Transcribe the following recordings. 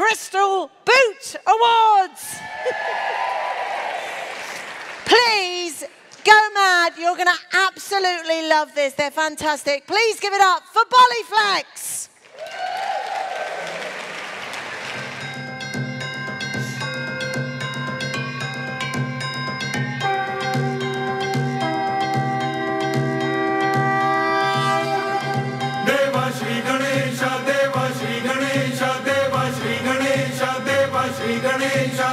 Crystal Boot Awards. Please go mad. You're going to absolutely love this. They're fantastic. Please give it up for Bollyflex. Sri Ganesha.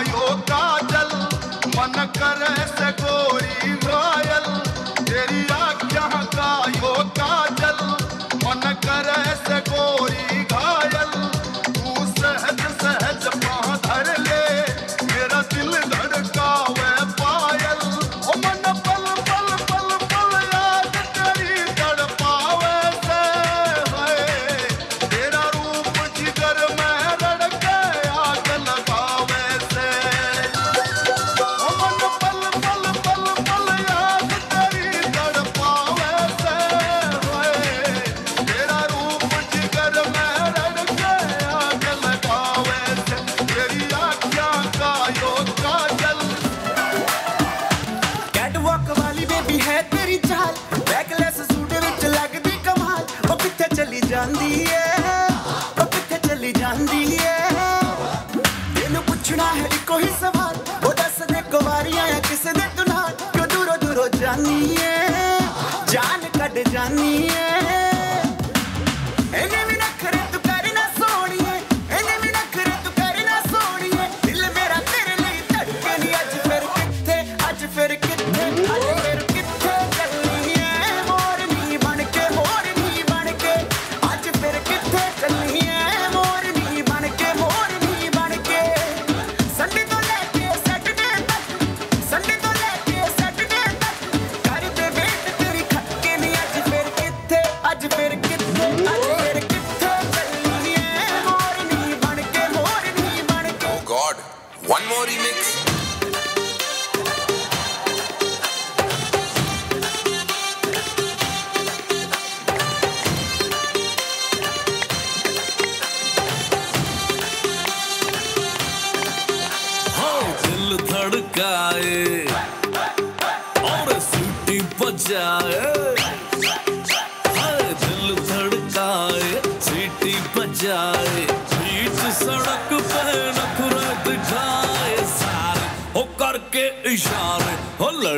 आयो काजल मन कर सक ਜਾਂਦੀ ਏ ਉਹ ਕਿੱਥੇ ਚਲੀ ਜਾਂਦੀ ਏ ਤੈਨੂੰ ਪੁੱਛਣਾ ਹੈ ਇੱਕੋ ਹੀ ਸਵਾਲ ਉਹ ਦੱਸ ਦੇ ਕੁਵਾਰੀਆਂ ਆ ਕਿਸੇ ਦੇ ਤੂੰ ਨਾਲ ਕਿਉਂ ਦੂਰੋਂ ਦੂਰੋਂ ਜਾਨੀ ਏ ਜਾਨ ਕੱਢ ਜਾਨੀ ਏ One more remix. धड़काए और सीटी बजाए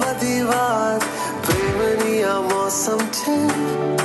બધી વાત પ્રેમની આ મોસમ છે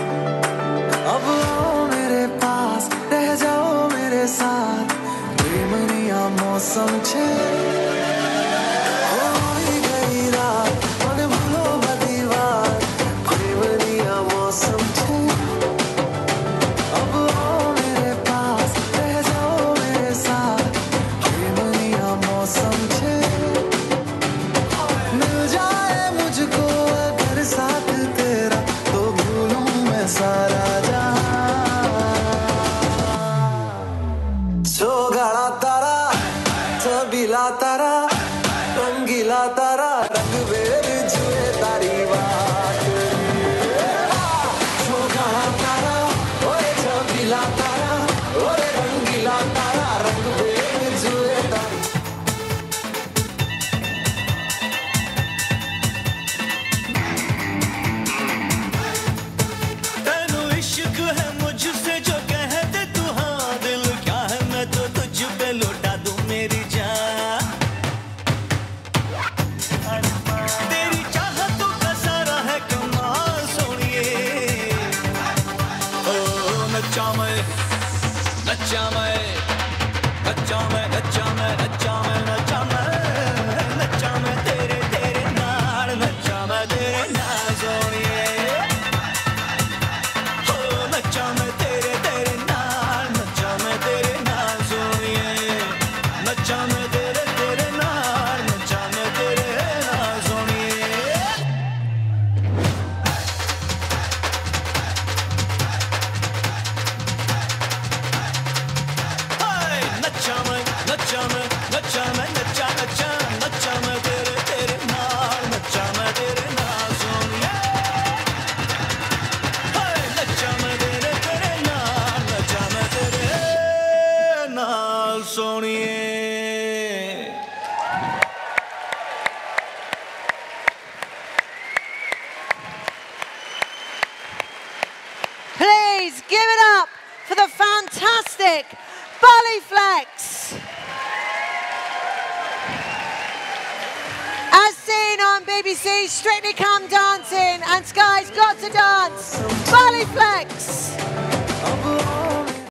give it up for the fantastic Ballyflex. As seen on BBC, Strictly Come Dancing and Sky's Got to Dance, Ballyflex.